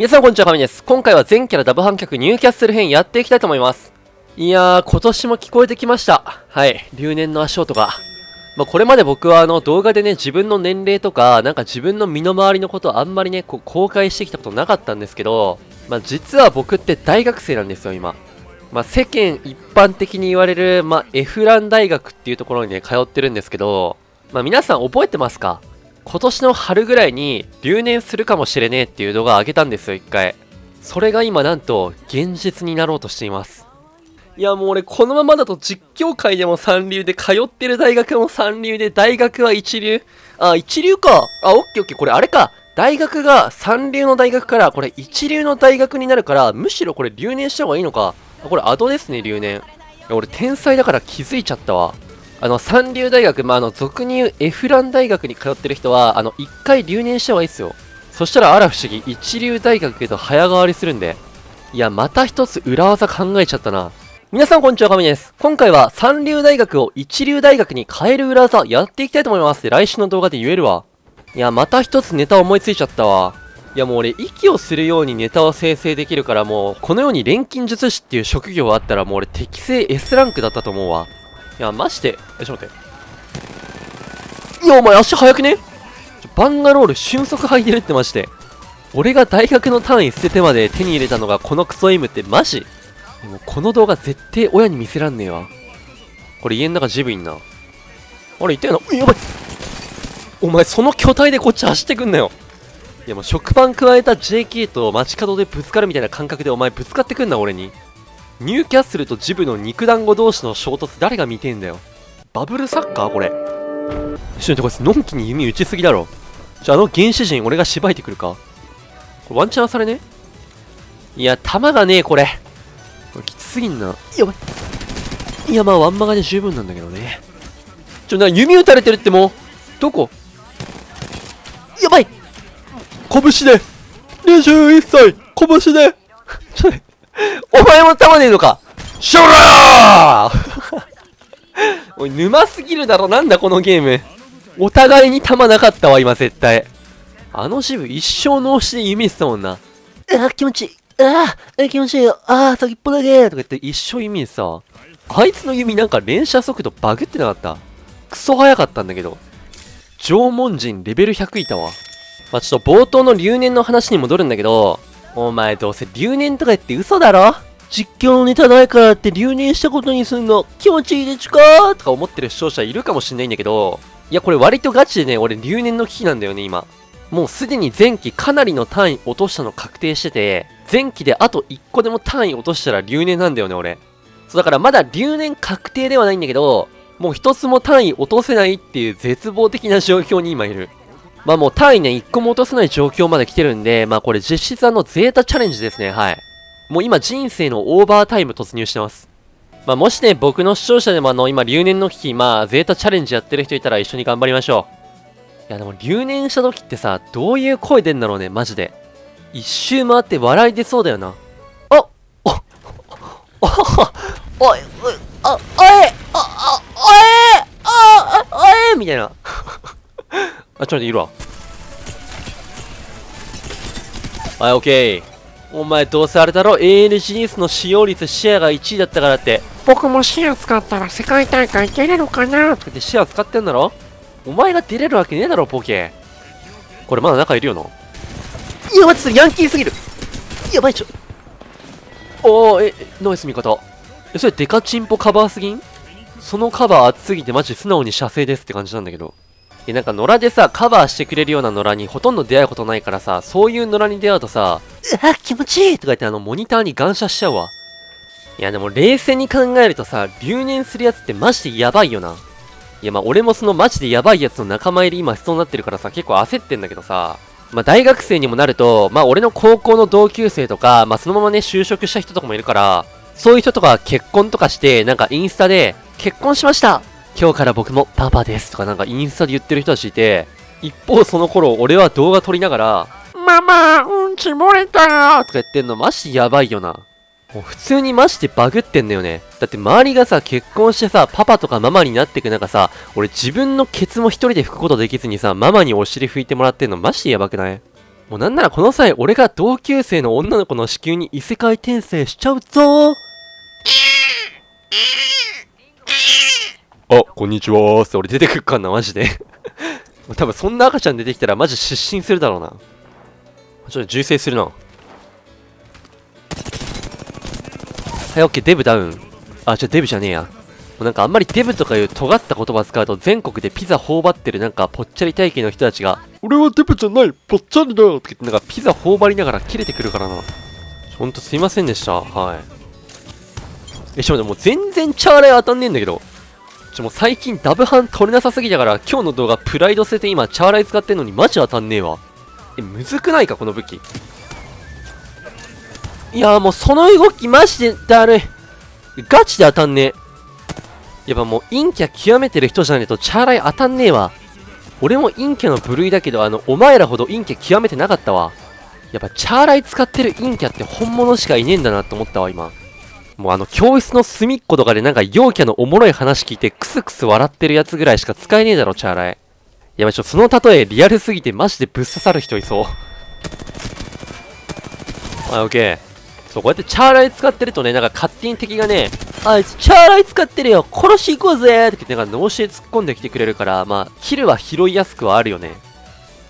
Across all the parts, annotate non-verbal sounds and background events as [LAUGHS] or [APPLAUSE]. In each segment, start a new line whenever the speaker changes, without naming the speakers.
皆さんこんにちは、かみです。今回は全キャラダブ反客ニューキャッスル編やっていきたいと思います。いやー、今年も聞こえてきました。はい、留年の足音が。まあ、これまで僕はあの動画でね、自分の年齢とか、なんか自分の身の回りのことあんまりね、こう公開してきたことなかったんですけど、まあ、実は僕って大学生なんですよ、今。まあ、世間一般的に言われる、まあ、エフラン大学っていうところにね、通ってるんですけど、まあ、皆さん覚えてますか？今年の春ぐらいに留年するかもしれねえっていう動画を上げたんですよ、一回。それが今なんと現実になろうとしています。いやもう俺このままだと実況界でも三流で通ってる大学も三流で大学は一流？あ、一流か。あ、オッケーオッケー。これあれか。大学が三流の大学からこれ一流の大学になるからむしろこれ留年した方がいいのか。これアドですね、留年。俺天才だから気づいちゃったわ。あの、三流大学、まあ、あの、俗に言うエフラン大学に通ってる人は、あの、一回留年した方がいいっすよ。そしたら、あら不思議、一流大学へと早変わりするんで。いや、また一つ裏技考えちゃったな。皆さんこんにちは、かみです。今回は三流大学を一流大学に変える裏技やっていきたいと思います。来週の動画で言えるわ。いや、また一つネタ思いついちゃったわ。いやもう俺、息をするようにネタを生成できるからもう、このように錬金術師っていう職業があったらもう俺適正 S ランクだったと思うわ。いや、マジで。え、ちょっと待って。いや、お前足速くね？バンガロール瞬速履いてるってマジで。俺が大学の単位捨ててまで手に入れたのがこのクソイムってマジ？でもこの動画絶対親に見せらんねえわ。これ家の中ジブいんな。あれ、いたよな。やばいお前その巨体でこっち走ってくんなよ。いやもう食パン加えた JK と街角でぶつかるみたいな感覚でお前ぶつかってくんな俺に。ニューキャッスルとジブの肉団子同士の衝突誰が見てんだよ。バブルサッカーこれ。ちょっと、これ、のんきに弓打ちすぎだろ。じゃあ、の原始人俺がしばいてくるか。これワンチャンされね？いや、弾がねえ、これ。これきつすぎんな。やばい。いや、まあ、ワンマガで十分なんだけどね。ちょ、な、弓打たれてるってもう。どこ？やばい拳で !21 歳拳でちょっ [LAUGHS] お前も弾ねえのかしょらーおい、沼すぎるだろ。なんだこのゲーム。お互いに弾なかったわ、今絶対。あの支部一生脳死で弓してたもんな。ああ、気持ちいい。ああ、気持ちいいよ。ああ、先っぽだけとか言って一生弓してたわ。あいつの弓なんか連射速度バグってなかった。クソ速かったんだけど。縄文人レベル100いたわ。まあ、ちょっと冒頭の留年の話に戻るんだけど、お前どうせ留年とか言って嘘だろ？実況のネタないからって留年したことにすんの？気持ちいいでちゅか？とか思ってる視聴者いるかもしんないんだけど、いやこれ割とガチでね、俺留年の危機なんだよね、今。もうすでに前期かなりの単位落としたの確定してて、前期であと1個でも単位落としたら留年なんだよね、俺。そうだからまだ留年確定ではないんだけど、もう一つも単位落とせないっていう絶望的な状況に今いる。まあもう単位ね、1個も落とせない状況まで来てるんで、まあこれ実質あのゼータチャレンジですね、はい。もう今人生のオーバータイム突入してます。まあもしね、僕の視聴者でもあの、今留年の危機、まあゼータチャレンジやってる人いたら一緒に頑張りましょう。いやでも留年した時ってさ、どういう声出んだろうね、マジで。一周回って笑い出そうだよな。あっおおおい、おい、あ、おい、あ、あ、おい、あ、おい、みたいな。あ、ちょっといるわ。はい、オッケー。お前どうせあれだろ ?ANGS の使用率シェアが1位だったからって。
僕もシェア使ったら世界大会出れるかな
とかってシェア使ってんだろお前が出れるわけねえだろ、ポケ。これまだ中いるよな。い、ちょっとヤンキーすぎる。やばい、ちょ。おー、え、ナイス味方。え、それデカチンポカバーすぎんそのカバー熱すぎてマジ素直に射精ですって感じなんだけど。で、なんか野良でさ、カバーしてくれるような野良にほとんど出会うことないからさ、そういう野良に出会うとさ、うわ、気持ちいいとか言ってあの、モニターに感謝しちゃうわ。いやでも冷静に考えるとさ、留年するやつってマジでやばいよな。いやまあ俺もそのマジでやばいやつの仲間入り今しそうになってるからさ、結構焦ってんだけどさ、まあ大学生にもなると、まあ俺の高校の同級生とか、まあそのままね就職した人とかもいるから、そういう人とか結婚とかして、なんかインスタで、結婚しました今日から僕もパパですとかなんかインスタで言ってる人たちいて、一方その頃俺は動画撮りながら、
ママ、うんち漏れたとか
言ってんのマジやばいよな。もう普通にマジでバグってんだよね。だって周りがさ、結婚してさ、パパとかママになってく中さ、俺自分のケツも一人で拭くことできずにさ、ママにお尻拭いてもらってんのマジでやばくない？もうなんならこの際、俺が同級生の女の子の子宮に異世界転生しちゃうぞあ、こんにちはーって俺出てくっかんな、マジで。[LAUGHS] 多分そんな赤ちゃん出てきたらマジ失神するだろうな。ちょっと銃声するな。はい、オッケー、デブダウン。あ、じゃデブじゃねえや。もうなんかあんまりデブとかいう尖った言葉使うと全国でピザ頬張ってるなんかぽっちゃり体型の人たちが、俺はデブじゃないぽっちゃりだよって言ってなんかピザ頬張りながら切れてくるからな。ほんとすいませんでした。はい。え、しかももう全然チャーライ当たんねえんだけど。ちょ、もう最近ダブハン取れなさすぎたから今日の動画プライド捨てて今チャーライ使ってんのにマジ当たんねえわ。え、むずくないかこの武器。いやもうその動きマジでだるい。ガチで当たんねえ。やっぱもう陰キャ極めてる人じゃねえとチャーライ当たんねえわ。俺も陰キャの部類だけど、あの、お前らほど陰キャ極めてなかったわ。やっぱチャーライ使ってる陰キャって本物しかいねえんだなって思ったわ、今。もうあの、教室の隅っことかでなんか陽キャのおもろい話聞いてクスクス笑ってるやつぐらいしか使えねえだろ、チャーライ。やばい、ちょ、その例えリアルすぎてマジでぶっ刺さる人いそう。はい、オッケー。そう、こうやってチャーライ使ってるとね、なんか勝手に敵がね、あいつチャーライ使ってるよ殺し行こうぜって言って、なんか脳死で突っ込んできてくれるから、まあ、キルは拾いやすくはあるよね。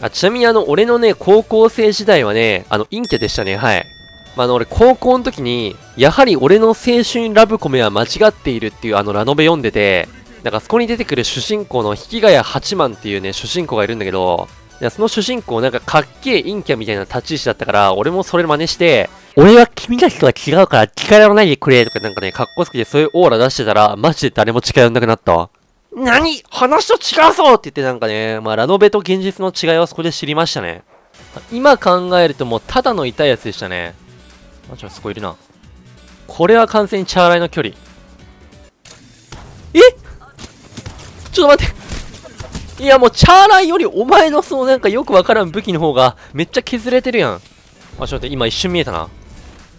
あ、ちなみにあの、俺のね、高校生時代はね、あの、陰キャでしたね、はい。まあ、あの、俺、高校の時に、やはり俺の青春ラブコメは間違っているっていうあのラノベ読んでて、なんかそこに出てくる主人公の引きヶ谷八幡っていうね、主人公がいるんだけど、その主人公なんかかっけえ陰キャみたいな立ち位置だったから、俺もそれ真似して、俺は君たちとは違うから近寄らないでくれとかなんかね、かっこつけてそういうオーラ出してたら、マジで誰も近寄らなくなったわ。何？話と違うぞって言ってなんかね、まあラノベと現実の違いをそこで知りましたね。今考えるともうただの痛いやつでしたね。あ、ちょ、そこいるな。これは完全にチャーライの距離。え？ちょっと待って。いやもうチャーライよりお前のそのなんかよくわからん武器の方がめっちゃ削れてるやん。あ、ちょっと待って、今一瞬見えたな。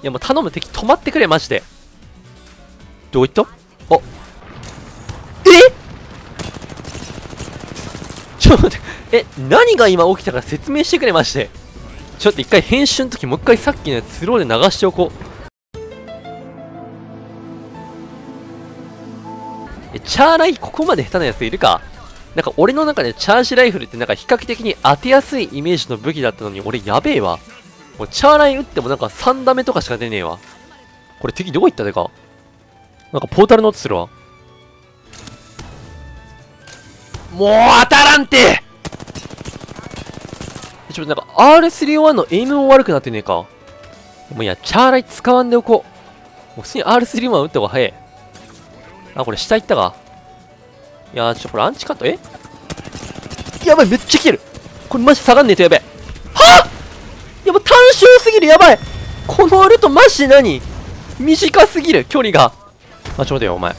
いやもう頼む敵止まってくれマジでどういった？あえ？ちょっと待ってえ何が今起きたか説明してくれましてちょっと一回編集の時もう一回さっきのやつスローで流しておこう。えチャーライここまで下手なやついるか？なんか俺の中でチャージライフルってなんか比較的に当てやすいイメージの武器だったのに俺やべえわ。もうチャーライン打ってもなんか3ダメとかしか出ねえわ。これ敵どこ行ったでか？なんかポータルの音するわ。もう当たらんて！ちょっとなんか R301 のエイムも悪くなってねえか。もういや、チャーライ使わんでおこう。もう普通に R301 打った方が早い。あ、これ下行ったか。いやちょっと、これアンチカット、え？やばい、めっちゃ来てる。これマジ下がんねえとやべえ。はっやば、単勝すぎる、やばいこのルートマジ何？短すぎる、距離が。あ、ちょ、待てよ、お前。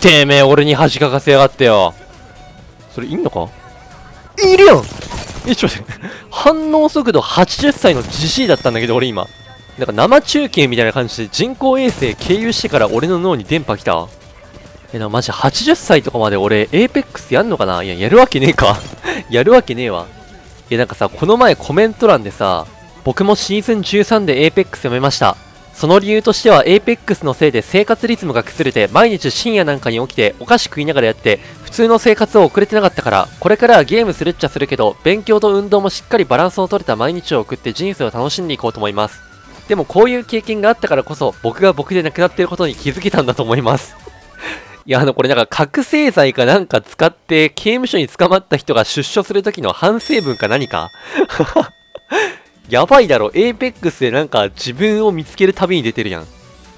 てめえ、俺に恥かかせやがってよ。それ、いんのか？いるやんえ、ちょ、待って。反応速度80歳のじじいだったんだけど、俺今。なんか生中継みたいな感じで人工衛星経由してから俺の脳に電波来た。え、な、マジ80歳とかまで俺、エーペックスやんのかな？いや、やるわけねえか [LAUGHS] やるわけねえわ。いやなんかさ、この前コメント欄でさ、僕もシーズン13で APEX 読めました。その理由としては APEX のせいで生活リズムが崩れて毎日深夜なんかに起きてお菓子食いながらやって普通の生活を送れてなかったからこれからはゲームするっちゃするけど勉強と運動もしっかりバランスをとれた毎日を送って人生を楽しんでいこうと思います。でもこういう経験があったからこそ僕が僕で亡くなっていることに気づけたんだと思います。[LAUGHS] いや、あの、これなんか覚醒剤かなんか使って刑務所に捕まった人が出所するときの反省文か何か？[LAUGHS] やばいだろ。エーペックスでなんか自分を見つける旅に出てるやん。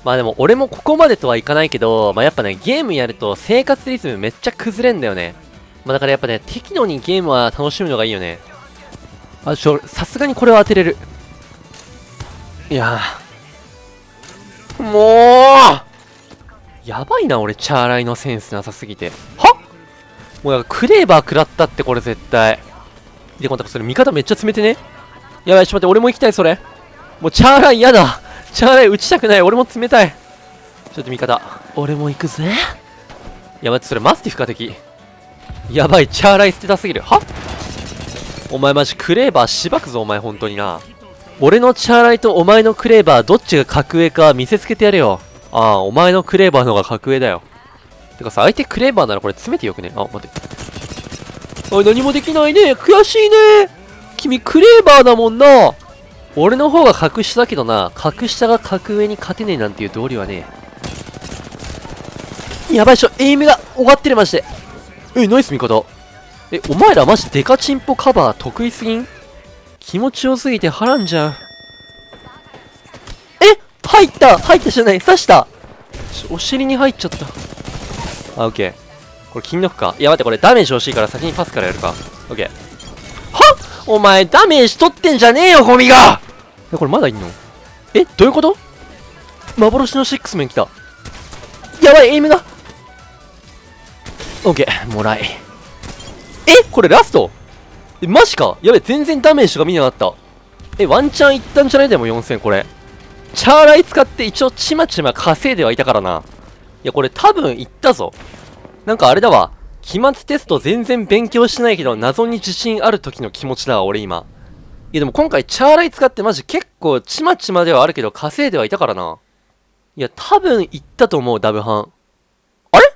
まあでも俺もここまでとはいかないけど、まあやっぱね、ゲームやると生活リズムめっちゃ崩れんだよね。まあだからやっぱね、適度にゲームは楽しむのがいいよね。あ、ちょ、さすがにこれは当てれる。いやもうやばいな、俺、チャーライのセンスなさすぎて。はもうクレーバー食らったって、これ絶対。で、こんそれ味方めっちゃ詰めてね。やばい、ちょっと待って、俺も行きたい、それ。もうチャーライ嫌だ。チャーライ打ちたくない。俺も冷たい。ちょっと味方。俺も行くぜ。やばい、それマスティフか敵。やばい、チャーライ捨てたすぎる。はお前マジクレーバーしばくぞお前本当にな俺のチャーライとお前のクレーバーどっちが格上か見せつけてやれよああお前のクレーバーの方が格上だよてかさ相手クレーバーならこれ詰めてよくねあ待っておい何もできないね悔しいね君クレーバーだもんな。俺の方が格下だけどな。格下が格上に勝てねえなんていう道理はねえ。やばいっしょ。エイムが終わってるマジでえナイス味方え、お前らマジデカチンポカバー得意すぎん？気持ちよすぎてはらんじゃん。え入った！入ったじゃない。刺した！お尻に入っちゃった。あ、オッケー。これ金のくか。いや待ってこれダメージ欲しいから先にパスからやるか。オッケー。お前ダメージ取ってんじゃねえよゴミがえ、これまだいんの？えどういうこと？幻のシックスメン来た。やばいエイムがオッケー、もらい。えこれラスト？え、マジか？やべ、全然ダメージが見なかった。え、ワンチャンいったんじゃないでも4000これ。チャーライ使って一応ちまちま稼いではいたからな。いや、これ多分いったぞ。なんかあれだわ。期末テスト全然勉強してないけど謎に自信ある時の気持ちだわ、俺今。いやでも今回チャーライ使ってマジ結構ちまちまではあるけど稼いではいたからな。いや、多分行ったと思う、ダブハン。あれ？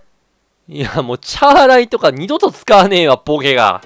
いや、もうチャーライとか二度と使わねえわ、ボケが。